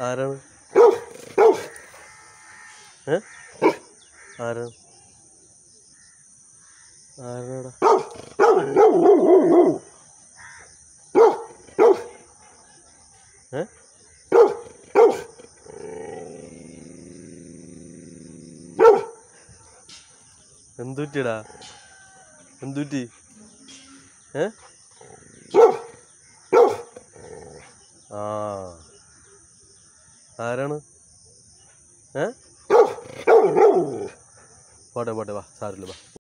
ആരാണ്? ഏ? ആരാണ്? ആരാടാ? ഏ? എന്തുറ്റിടാ എന്തുറ്റി? ഏ? ആ. ആരാണ്? ഏ? പോട്ടെ പോട്ടെ വാ സാറില്ല വാ.